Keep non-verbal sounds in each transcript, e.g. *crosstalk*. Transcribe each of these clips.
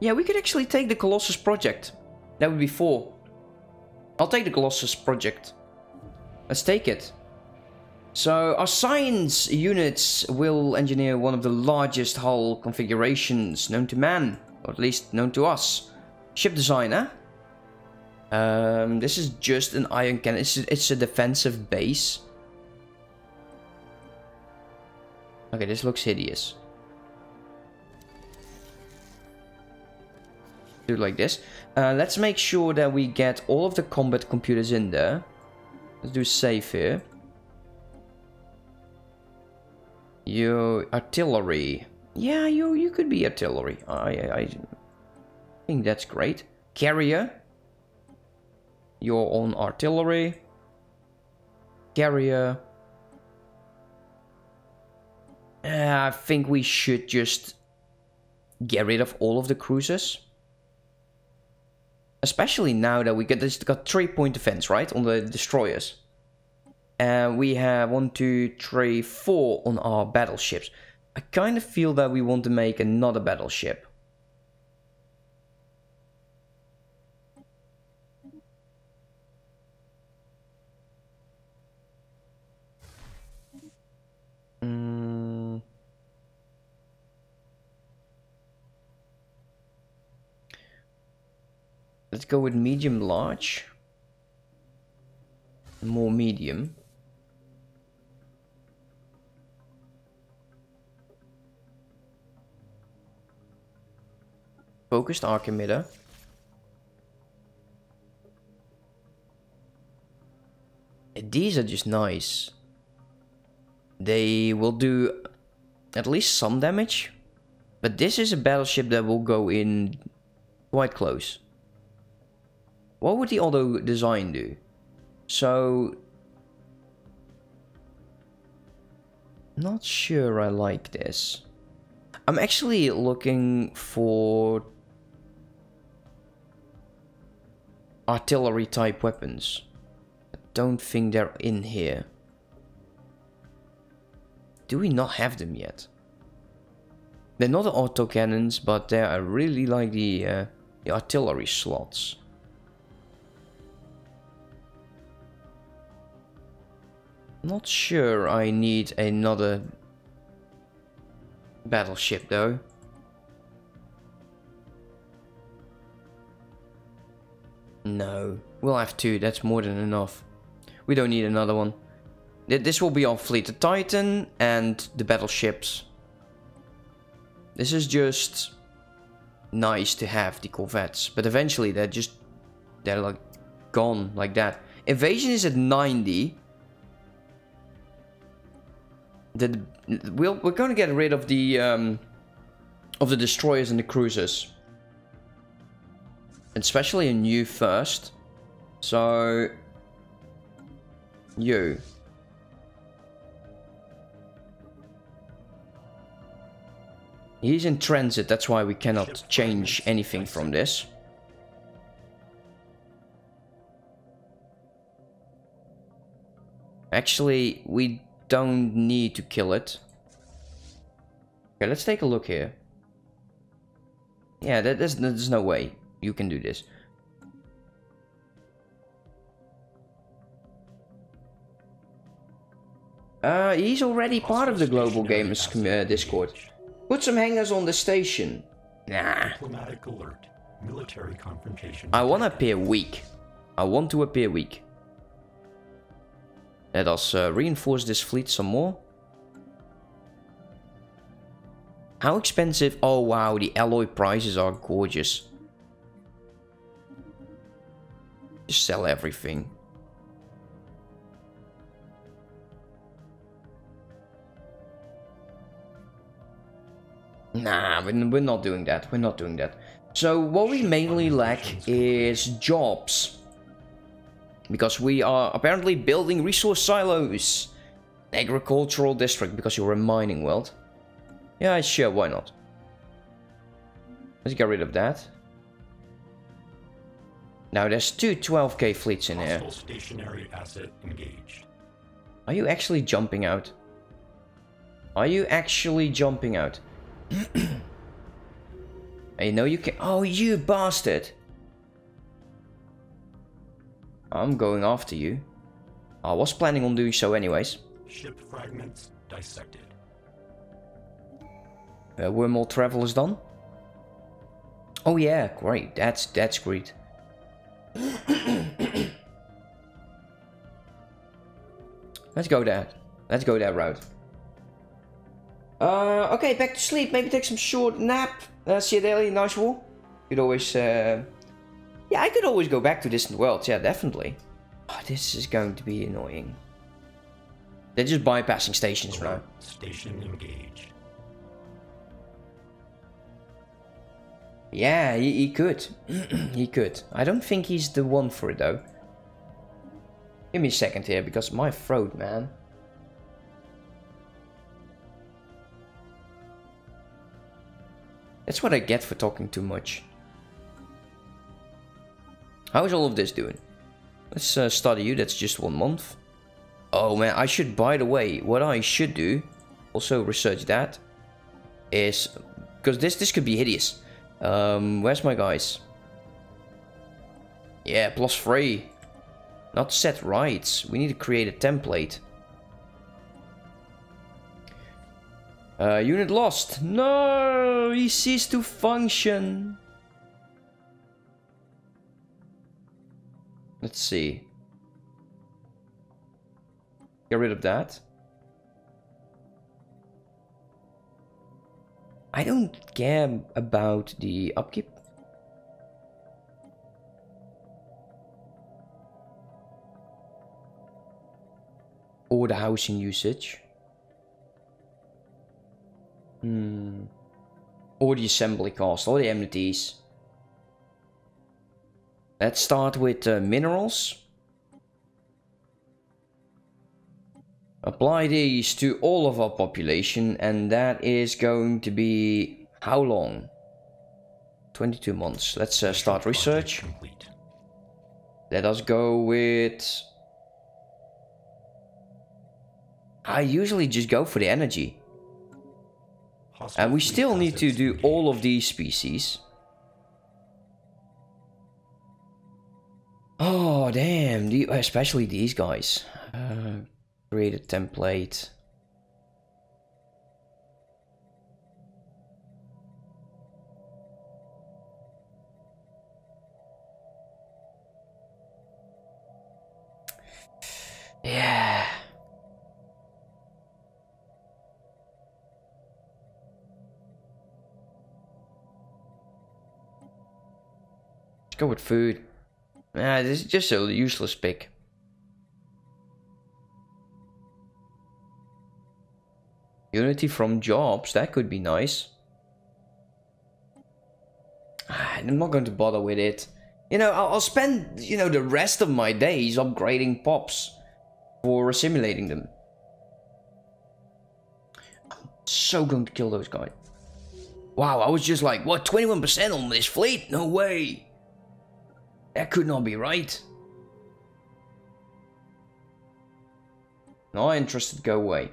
Yeah, we could actually take the Colossus project. That would be four. I'll take the Colossus project. Let's take it. So our science units will engineer one of the largest hull configurations known to man, or at least known to us. Ship designer. Um, this is just an ion cannon. It's it's a defensive base. Okay, this looks hideous. Do it like this. Uh, let's make sure that we get all of the combat computers in there. Let's do save here. You artillery. Yeah, you you could be artillery. I I think that's great. Carrier. Your own artillery. Carrier. Uh, I think we should just get rid of all of the cruisers. Especially now that we get this got three point defense, right? On the destroyers. And we have one, two, three, four on our battleships. I kind of feel that we want to make another battleship. Let's go with medium large. More medium. Focused Arc Emitter. These are just nice. They will do at least some damage. But this is a battleship that will go in quite close. What would the auto design do? So... Not sure I like this. I'm actually looking for artillery type weapons. I don't think they're in here. Do we not have them yet? They're not the autocannons, but they are really like the, uh, the artillery slots. Not sure I need another battleship though. No, we'll have two, that's more than enough. We don't need another one. This will be our fleet, the Titan and the battleships. This is just nice to have, the corvettes. But eventually they're just, they're like gone like that. Invasion is at 90. The, we'll, we're going to get rid of the, um, of the destroyers and the cruisers. Especially in you first. So, you. He's in transit, that's why we cannot change anything from this. Actually, we don't need to kill it. Okay, let's take a look here. Yeah, there's, there's no way you can do this. Uh, he's already part of the Global Gamers uh, Discord. Put some hangars on the station. Nah. Diplomatic alert. Military confrontation. I want to appear weak. I want to appear weak. Let us uh, reinforce this fleet some more. How expensive? Oh wow, the alloy prices are gorgeous. Just sell everything. Nah, we're not doing that. We're not doing that. So what we mainly lack is jobs. Because we are apparently building resource silos. Agricultural district because you're a mining world. Yeah, sure, why not? Let's get rid of that. Now there's two 12k fleets in here. Stationary asset engaged. Are you actually jumping out? Are you actually jumping out? *clears throat* I know you can- Oh, you bastard! I'm going after you. I was planning on doing so anyways. Ship fragments dissected. Uh, wormhole travel is done. Oh yeah, great. That's that's great. *coughs* Let's go that. Let's go that route. Uh, okay, back to sleep. Maybe take some short nap. Uh, see you daily, nice wall. You'd always, uh... Yeah, I could always go back to distant worlds. Yeah, definitely. Oh, this is going to be annoying. They're just bypassing stations right? Station engaged. Yeah, he, he could. *clears throat* he could. I don't think he's the one for it though. Give me a second here, because my throat, man. That's what I get for talking too much. How is all of this doing? Let's uh, study you, that's just one month. Oh man, I should, by the way, what I should do, also research that, is, because this, this could be hideous. Um, where's my guys? Yeah, plus three. Not set rights. We need to create a template. Uh, unit lost. No, he ceased to function. Let's see. Get rid of that. I don't care about the upkeep. Or the housing usage. Hmm. Or the assembly cost, or the amenities. Let's start with uh, minerals. Apply these to all of our population and that is going to be how long? 22 months. Let's uh, start research. Let us go with... I usually just go for the energy. And we still need to do all of these species. Oh, damn. Especially these guys. Uh, create a template. Yeah. Go with food. Ah, this is just a useless pick. Unity from jobs, that could be nice. Ah, I'm not going to bother with it. You know, I'll, I'll spend, you know, the rest of my days upgrading pops for assimilating them. I'm so going to kill those guys. Wow, I was just like, what, 21% on this fleet? No way. That could not be right. Not interested, go away.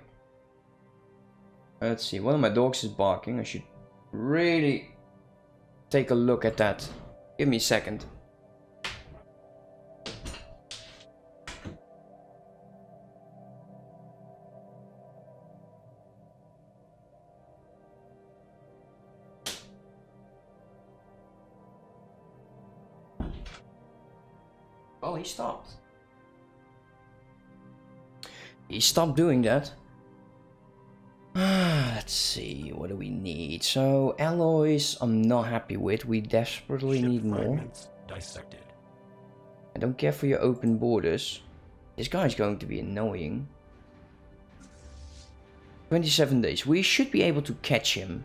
Let's see, one of my dogs is barking. I should really take a look at that. Give me a second. Stopped. He stopped doing that. *sighs* Let's see, what do we need? So, alloys I'm not happy with. We desperately Ship need more. fragments dissected. I don't care for your open borders. This guy's going to be annoying. 27 days. We should be able to catch him.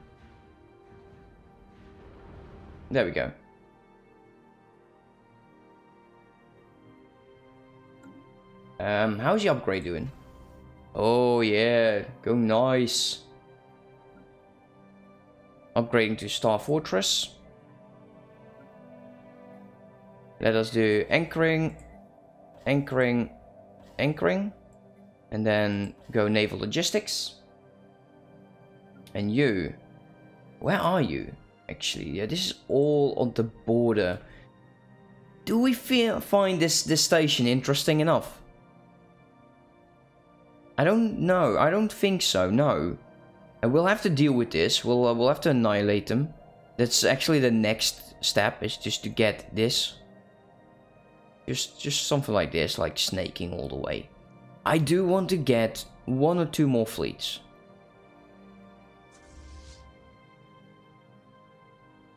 There we go. Um, how's the upgrade doing? Oh yeah, go nice. Upgrading to Star Fortress. Let us do anchorage, anchorage, anchorage, and then go naval logistics. And you, where are you? actually. Yeah, this is all on the border. Do we feel, find this, this station interesting enough? I don't know. I don't think so, no. And we'll have to deal with this. We'll, uh, we'll have to annihilate them. That's actually the next step, is just to get this. Just, just something like this, like snaking all the way. I do want to get one or two more fleets.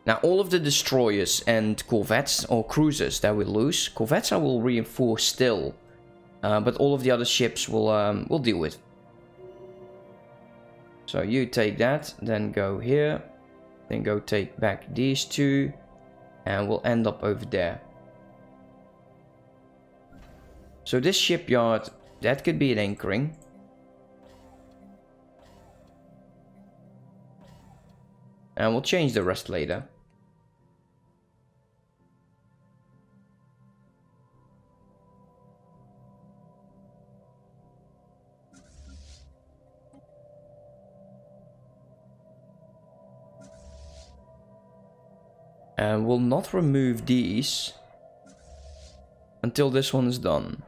Now all of the destroyers and corvettes or cruisers that we lose, corvettes I will reinforce still, uh, but all of the other ships will um, will deal with. So you take that, then go here, then go take back these two, and we'll end up over there. So this shipyard, that could be an anchorage. And we'll change the rest later. And we'll not remove these until this one is done.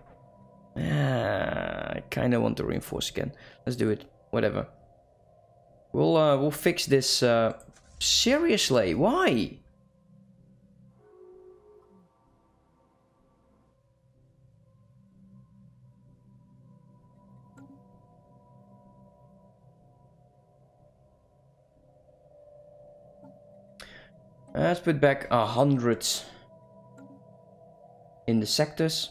Ah, I kind of want to reinforce again. Let's do it. Whatever. We'll uh, we'll fix this. Uh, seriously, why? Uh, let's put back a hundred in the sectors.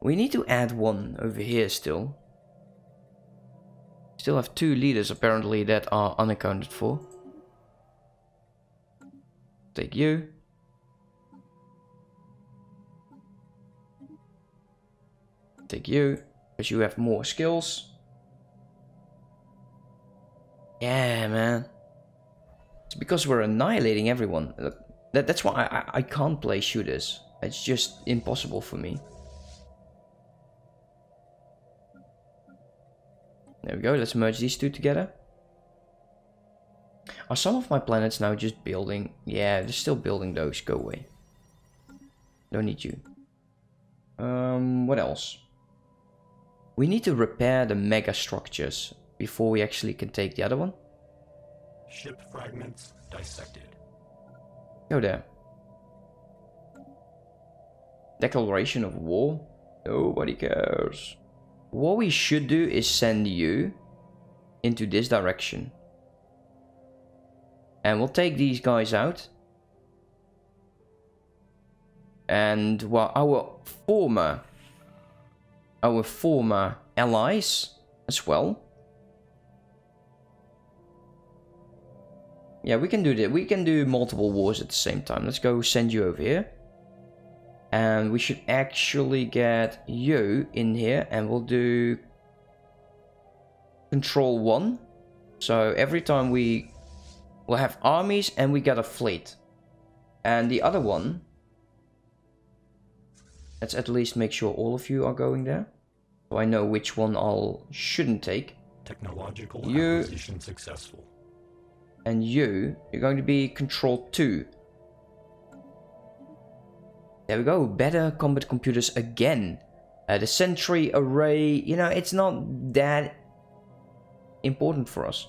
We need to add one over here still. Still have two leaders apparently that are unaccounted for. Take you. Take you, because you have more skills. Yeah, man. It's because we're annihilating everyone. That, that's why I, I can't play shooters. It's just impossible for me. There we go, let's merge these two together. Are some of my planets now just building? Yeah, they're still building those. Go away. Don't need you. Um, what else? We need to repair the mega structures before we actually can take the other one. Ship fragments dissected. Oh, Go there. Declaration of war? Nobody cares. What we should do is send you into this direction. And we'll take these guys out. And well, our former, our former allies as well. Yeah, we can do that. We can do multiple wars at the same time. Let's go send you over here. And we should actually get you in here and we'll do control one. So every time we will have armies and we get a fleet. And the other one, let's at least make sure all of you are going there. So I know which one I'll shouldn't take. Technological You- acquisition successful. And you, you're going to be control 2. There we go, better combat computers again. Uh, the sentry array, you know, it's not that important for us.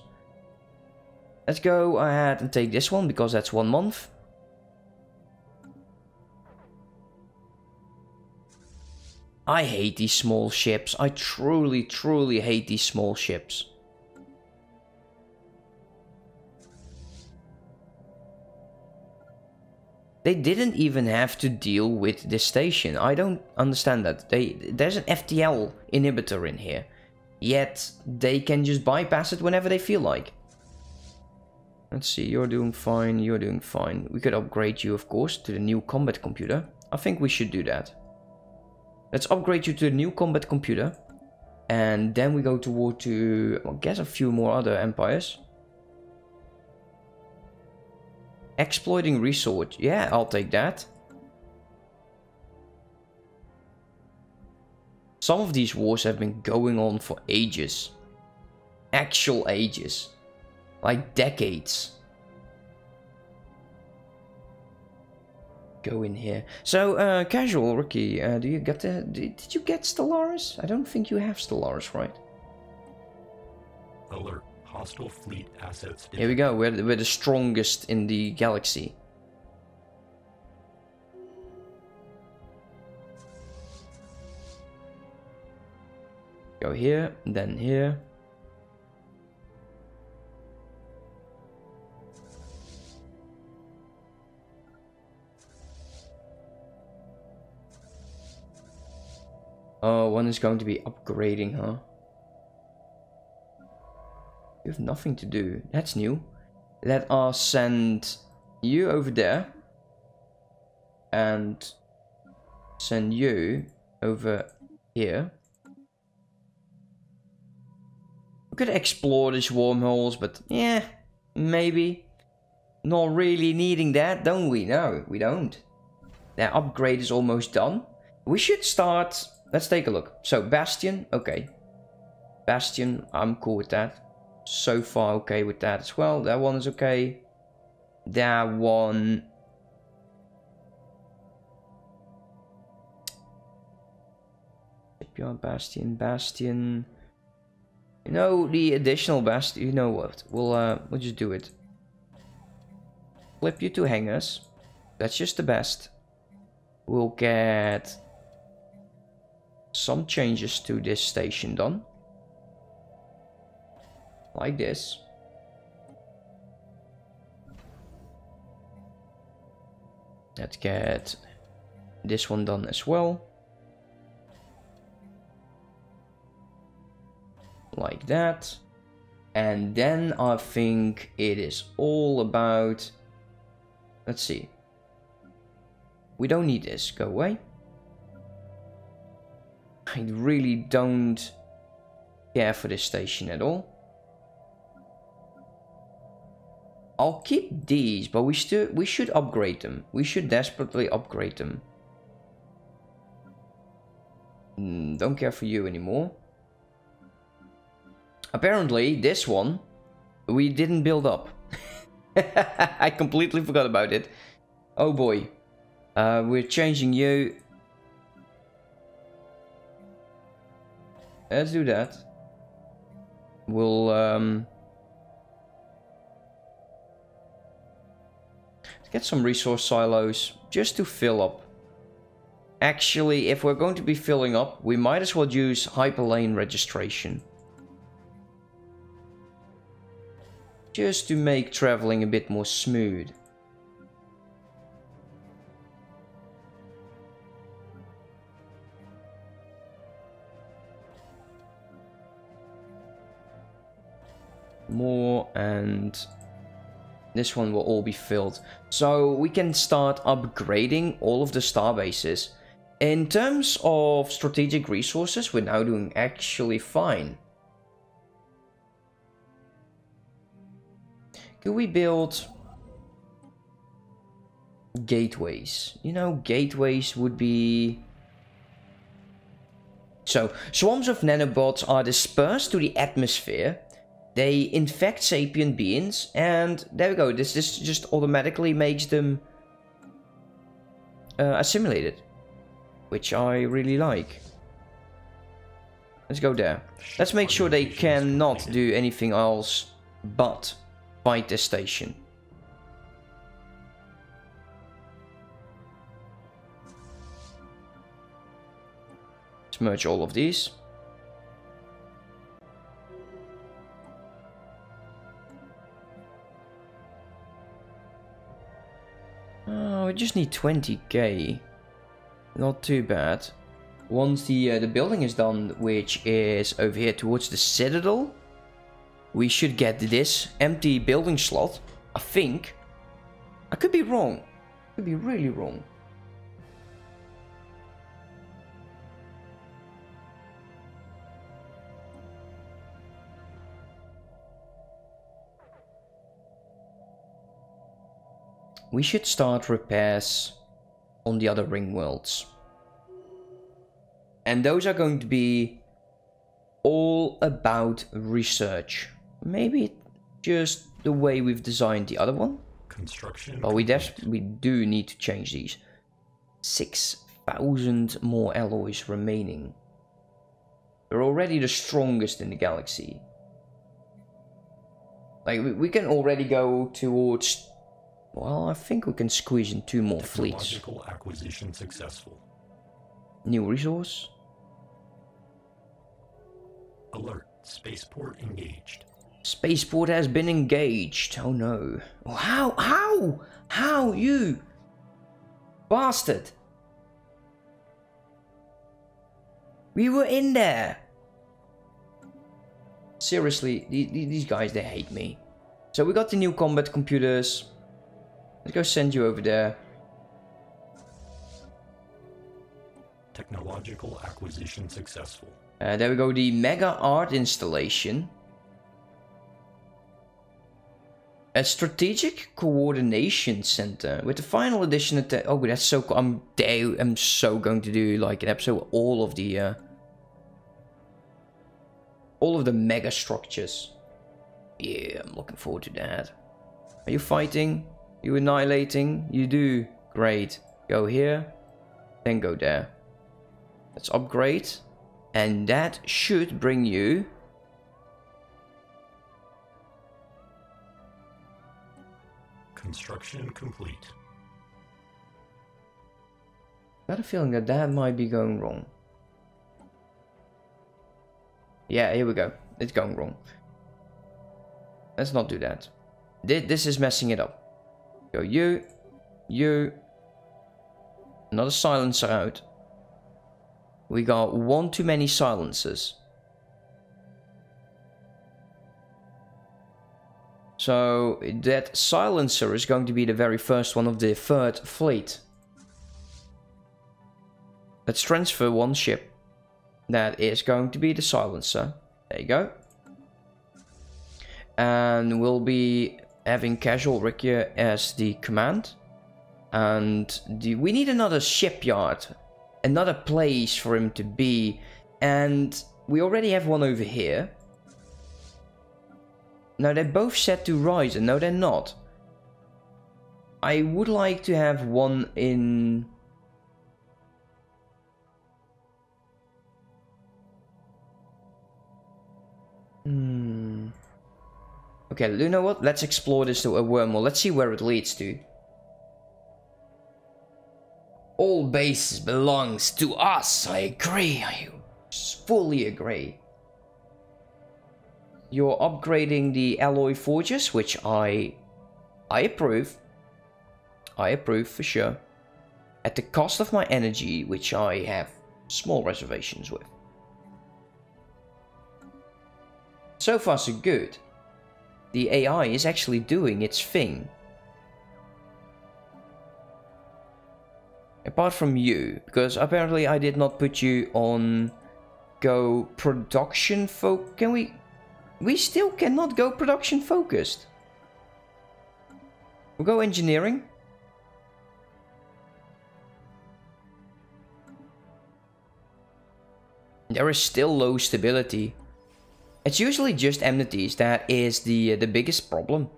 Let's go ahead and take this one, because that's one month. I hate these small ships. I truly, truly hate these small ships. They didn't even have to deal with this station. I don't understand that. They There's an FTL inhibitor in here. Yet they can just bypass it whenever they feel like. Let's see, you're doing fine, you're doing fine. We could upgrade you, of course, to the new combat computer. I think we should do that. Let's upgrade you to the new combat computer. And then we go toward to, I guess, a few more other empires. Exploiting resource. Yeah, I'll take that. Some of these wars have been going on for ages. Actual ages. Like decades. Go in here. So, uh, casual, Ricky, uh, do you get the... Did you get Stellaris? I don't think you have Stellaris, right? Alert. Fleet assets. Here we go, we're, we're the strongest in the galaxy. Go here, then here. Oh, one is going to be upgrading, huh? You have nothing to do. That's new. Let us send you over there. And send you over here. We could explore these wormholes, but yeah, maybe. Not really needing that, don't we? No, we don't. That upgrade is almost done. We should start... Let's take a look. So, Bastion, okay. Bastion, I'm cool with that. So far okay with that as well. That one is okay. That one... Shipyard, Bastion, Bastion... You know, the additional Bastion, you know what? We'll, uh, we'll just do it. Flip you to hangars. That's just the best. We'll get some changes to this station done. Like this. Let's get this one done as well. Like that. And then I think it is all about... Let's see. We don't need this. Go away. I really don't care for this station at all. Keep these, but we still we should upgrade them. We should desperately upgrade them. Mm, don't care for you anymore. Apparently, this one we didn't build up. *laughs* I completely forgot about it. Oh boy. Uh, we're changing you. Let's do that. We'll um, get some resource silos just to fill up. Actually, if we're going to be filling up, we might as well use hyperlane registrar. Just to make traveling a bit more smooth. More and this one will all be filled. So we can start upgrading all of the star bases. In terms of strategic resources, we're now doing actually fine. Could we build gateways? You know, gateways would be... So, swarms of nanobots are dispersed to the atmosphere they infect sapient beings, and there we go. This, this just automatically makes them uh, assimilated, which I really like. Let's go there. Let's make sure they cannot do anything else but fight this station. Let's merge all of these. Just need 20k. Not too bad. Once the uh, the building is done, which is over here towards the citadel, we should get this empty building slot. I think. I could be wrong. Could be really wrong. We should start repairs on the other ring worlds. And those are going to be all about research. Maybe just the way we've designed the other one. Construction. But we def we do need to change these. 6,000 more alloys remaining. We're already the strongest in the galaxy. Like, we, we can already go towards... Well, I think we can squeeze in two more fleets. Acquisition successful. New resource. Alert. Spaceport engaged. Spaceport has been engaged. Oh no. How? How? How? You? Bastard. We were in there. Seriously, the- the- these guys, they hate me. So we got the new combat computers. Let's go send you over there. Technological acquisition successful. Uh, there we go, the Mega Art installation. A strategic coordination center with the final edition. Of the, oh, that's so cool! I'm I'm so going to do like an episode with all of the uh, all of the mega structures. Yeah, I'm looking forward to that. Are you fighting? You annihilating? You do great. Go here, then go there. Let's upgrade. And that should bring you... Construction complete. Got a feeling that that might be going wrong. Yeah, here we go. It's going wrong. Let's not do that. This is messing it up. Go you, you. Another silencer out. We got one too many silencers. So that silencer is going to be the very first one of the third fleet. Let's transfer one ship. That is going to be the silencer. There you go. And we'll be having Casual Rikia as the command. And the, we need another shipyard. Another place for him to be. And we already have one over here. Now they're both set to rise, and no they're not. I would like to have one in... Hmm. Okay, you know what? Let's explore this to a wormhole. Let's see where it leads to. All bases belongs to us. I agree. I fully agree. You're upgrading the alloy forges, which I I approve. I approve for sure. At the cost of my energy, which I have small reservations with. So far so good. The AI is actually doing its thing. Apart from you, because apparently I did not put you on go production fo- can we we still cannot go production focused. We'll go engineering. There is still low stability. It's usually just amenities that is the uh, the biggest problem.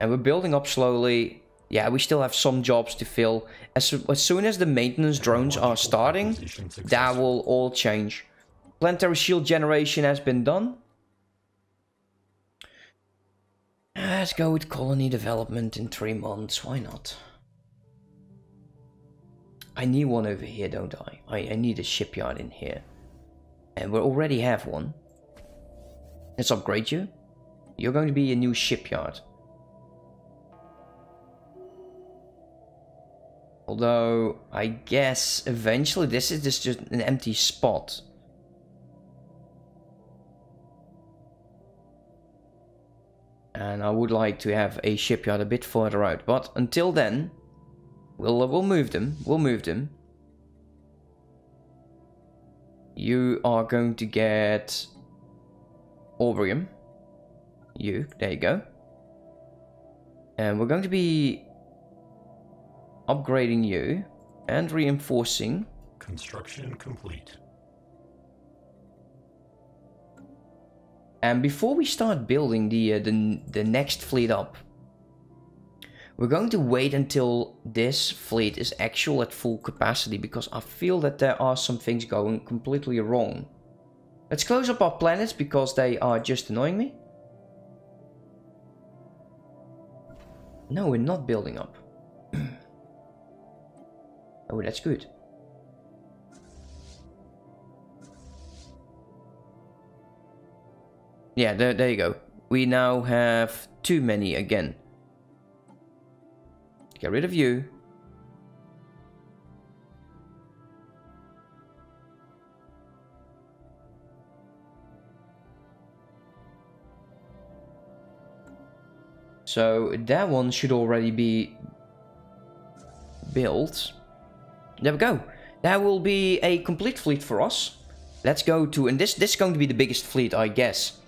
And we're building up slowly. Yeah, we still have some jobs to fill. As, as soon as the maintenance drones are starting, that will all change. Planetary shield generation has been done. Let's go with colony development in three months. Why not? I need one over here, don't I? I, I need a shipyard in here. And we already have one. Let's upgrade you. You're going to be a new shipyard. Although, I guess eventually this is just an empty spot. And I would like to have a shipyard a bit further out. But until then, we'll, we'll move them. We'll move them. You are going to get Orbrium. You, there you go. And we're going to be upgrading you and reinforcing. Construction complete. And before we start building the, uh, the, the next fleet up, we're going to wait until this fleet is actual at full capacity because I feel that there are some things going completely wrong. Let's close up our planets because they are just annoying me. No, we're not building up. *clears throat* oh, that's good. Yeah, there, there you go. We now have too many again. Get rid of you. So that one should already be built. There we go. That will be a complete fleet for us. Let's go to, and this, this is going to be the biggest fleet, I guess.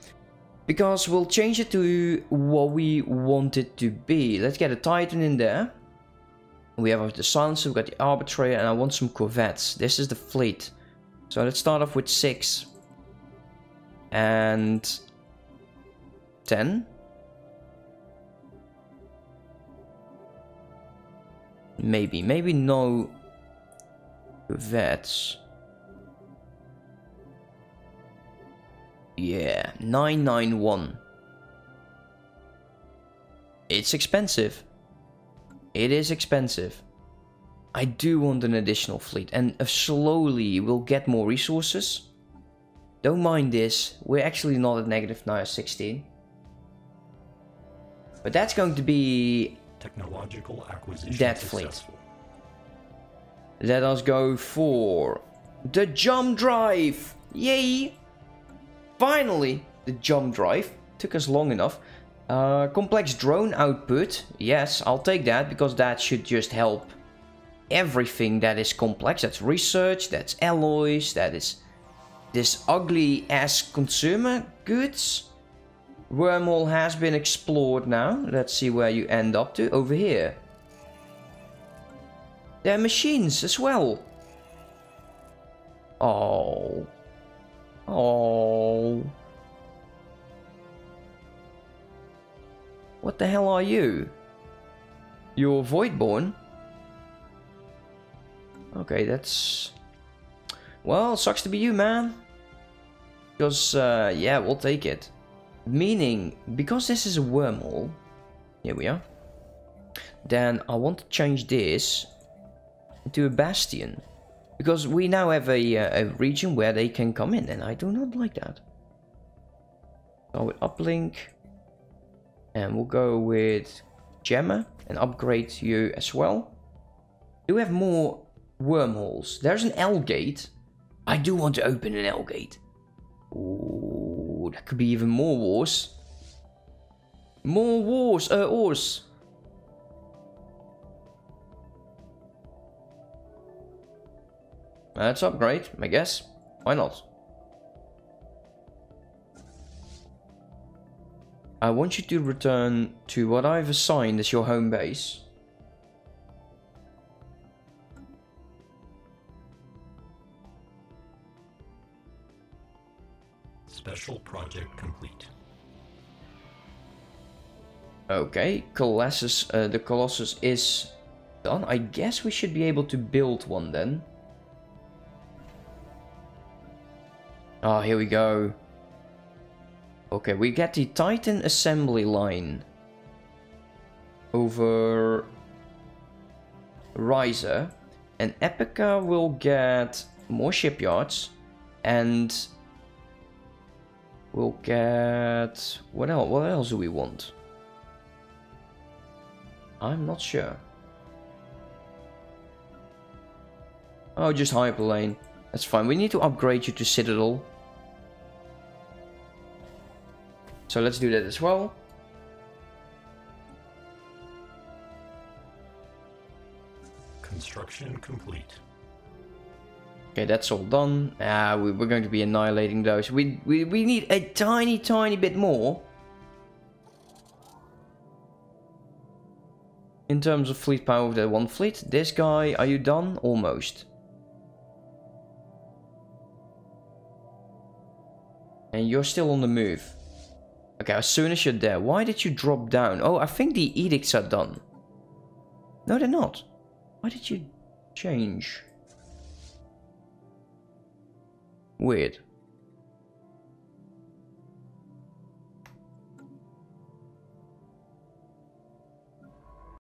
Because we'll change it to what we want it to be. Let's get a Titan in there. We have the Silencer, we've got the Arbitrator, and I want some Corvettes. This is the fleet. So let's start off with 6. And... 10. Maybe. Maybe no Corvettes. Yeah, 991. It's expensive. It is expensive. I do want an additional fleet and uh, slowly we'll get more resources. Don't mind this, we're actually not at negative now 16. But that's going to be Technological acquisition that successful. fleet. Let us go for the jump drive. Yay! Finally, the jump drive. Took us long enough. Uh, complex drone output. Yes, I'll take that because that should just help everything that is complex. That's research, that's alloys, that is this ugly ass consumer goods. Wormhole has been explored now. Let's see where you end up to. Over here. There are machines as well. Oh. Oh. What the hell are you? You're Voidborne? Okay, that's... Well, sucks to be you, man. Because, uh, yeah, we'll take it. Meaning, because this is a wormhole... Here we are. Then I want to change this to a bastion. Because we now have a, uh, a region where they can come in, and I do not like that. So with uplink, and we'll go with Gemma and upgrade you as well. Do we have more wormholes? There's an L gate. I do want to open an L gate. Ooh, that could be even more wars. More wars, uh, ores. Let's upgrade, I guess. Why not? I want you to return to what I've assigned as your home base. Special project complete. Okay, Colossus, uh, the Colossus is done. I guess we should be able to build one then. Ah, here we go. Okay, we get the Titan assembly line over Riser, and Epica will get more shipyards, and we'll get what else? What else do we want? I'm not sure. Oh, just Hyperlane. That's fine. We need to upgrade you to Citadel. So let's do that as well. Construction complete. Okay, that's all done. Ah, we, we're going to be annihilating those. We, we, we need a tiny, tiny bit more. In terms of fleet power of that one fleet. This guy, are you done? Almost. And you're still on the move. Okay, as soon as you're there. Why did you drop down? Oh, I think the edicts are done. No, they're not. Why did you change? Weird.